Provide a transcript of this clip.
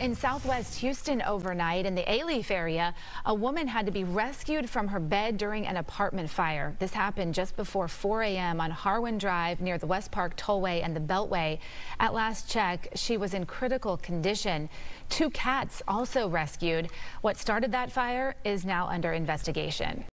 In southwest Houston overnight in the Alief area, a woman had to be rescued from her bed during an apartment fire. This happened just before 4 a.m. on Harwin Drive near the West Park Tollway and the Beltway. At last check, she was in critical condition. Two cats also rescued. What started that fire is now under investigation.